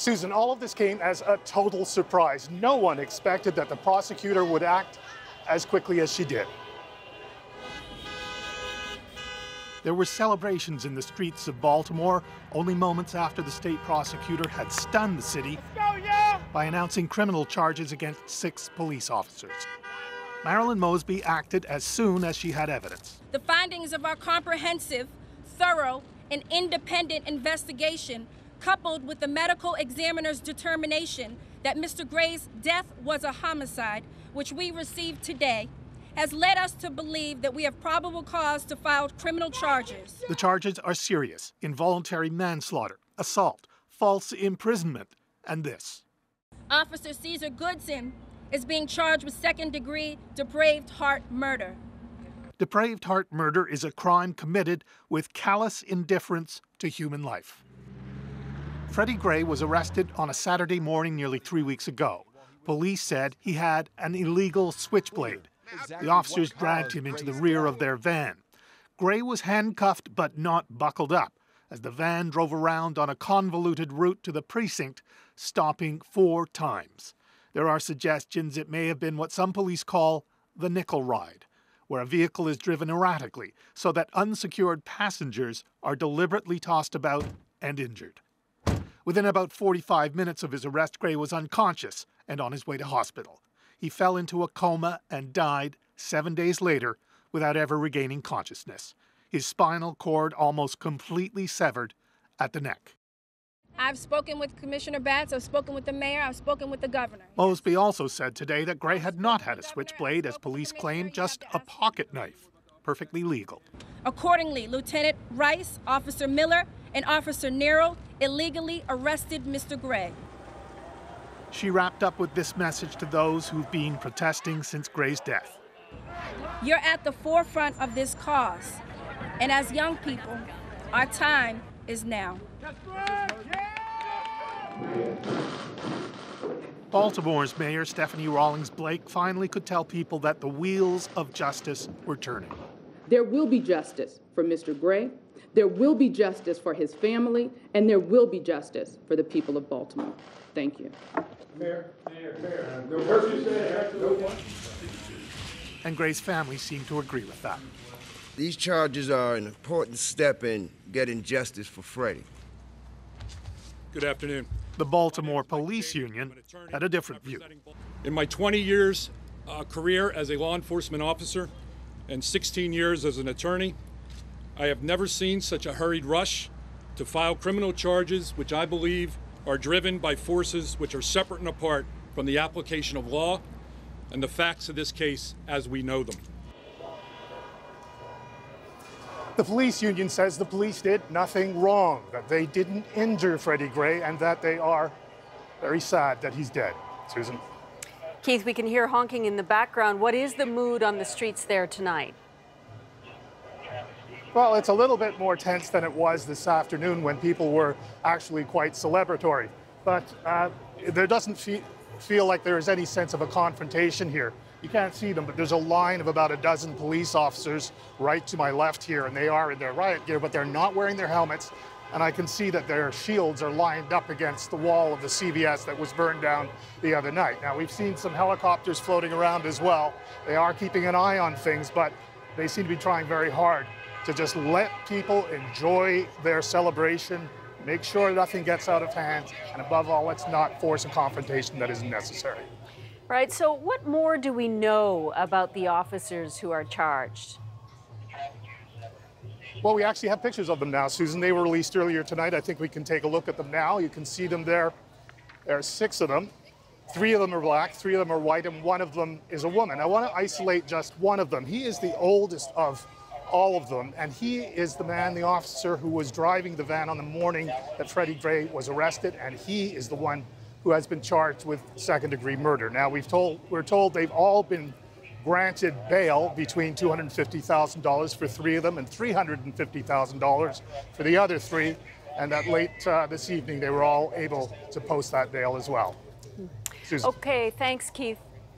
Susan, all of this came as a total surprise. No one expected that the prosecutor would act as quickly as she did. There were celebrations in the streets of Baltimore only moments after the state prosecutor had stunned the city go, by announcing criminal charges against six police officers. Marilyn Mosby acted as soon as she had evidence. The findings of our comprehensive, thorough, and independent investigation, coupled with the medical examiner's determination that Mr. Gray's death was a homicide, which we received today, has led us to believe that we have probable cause to file criminal charges. The charges are serious involuntary manslaughter, assault, false imprisonment, and this. Officer Caesar Goodson is being charged with second degree depraved heart murder. Depraved heart murder is a crime committed with callous indifference to human life. Freddie Gray was arrested on a Saturday morning nearly three weeks ago. Police said he had an illegal switchblade the officers dragged him into the rear of their van. Gray was handcuffed but not buckled up as the van drove around on a convoluted route to the precinct, stopping four times. There are suggestions it may have been what some police call the nickel ride, where a vehicle is driven erratically so that unsecured passengers are deliberately tossed about and injured. Within about 45 minutes of his arrest, Gray was unconscious and on his way to hospital he fell into a coma and died seven days later without ever regaining consciousness, his spinal cord almost completely severed at the neck. I've spoken with Commissioner Batts, I've spoken with the mayor, I've spoken with the governor. Mosby also said today that Gray had not had a switchblade, as police claimed, just a pocket knife, perfectly legal. Accordingly, Lieutenant Rice, Officer Miller, and Officer Nero illegally arrested Mr. Gray. She wrapped up with this message to those who've been protesting since Gray's death. You're at the forefront of this cause. And as young people, our time is now. Baltimore's Mayor Stephanie Rawlings Blake finally could tell people that the wheels of justice were turning. There will be justice for Mr. Gray, there will be justice for his family, and there will be justice for the people of Baltimore. Thank you. Mayor, Mayor, Mayor, no And Gray's family seemed to agree with that. These charges are an important step in getting justice for Freddie. Good afternoon. The Baltimore Police Union had a different view. In my 20 years uh, career as a law enforcement officer and 16 years as an attorney, I have never seen such a hurried rush to file criminal charges, which I believe are driven by forces which are separate and apart from the application of law and the facts of this case as we know them. The police union says the police did nothing wrong, that they didn't injure Freddie Gray, and that they are very sad that he's dead. Susan. Keith, we can hear honking in the background. What is the mood on the streets there tonight? Well, it's a little bit more tense than it was this afternoon when people were actually quite celebratory. But uh, there doesn't fe feel like there is any sense of a confrontation here. You can't see them, but there's a line of about a dozen police officers right to my left here, and they are in their riot gear, but they're not wearing their helmets. And I can see that their shields are lined up against the wall of the CVS that was burned down the other night. Now, we've seen some helicopters floating around as well. They are keeping an eye on things, but they seem to be trying very hard to just let people enjoy their celebration, make sure nothing gets out of hand, and above all, let's not force a confrontation that isn't necessary. Right, so what more do we know about the officers who are charged? Well, we actually have pictures of them now, Susan. They were released earlier tonight. I think we can take a look at them now. You can see them there. There are six of them. Three of them are black, three of them are white, and one of them is a woman. I want to isolate just one of them. He is the oldest of all of them. And he is the man, the officer who was driving the van on the morning that Freddie Gray was arrested, and he is the one who has been charged with second degree murder. Now we've told we're told they've all been granted bail between $250,000 for three of them and $350,000 for the other three, and that late uh, this evening they were all able to post that bail as well. Susan. Okay, thanks, Keith.